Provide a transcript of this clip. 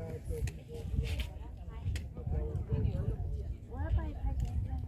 yeah, I feel